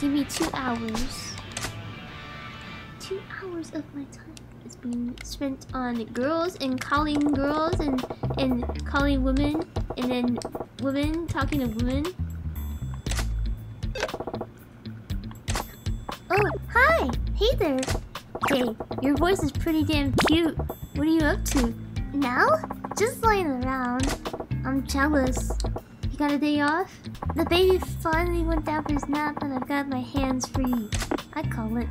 give me two hours. Two hours of my time is being spent on girls and calling girls and and calling women and then women talking to women. Oh, hi! Hey there! Hey, your voice is pretty damn cute. What are you up to? Now? Just lying around. I'm jealous. You got a day off? The baby finally went down for his nap and I've got my hands free. I call it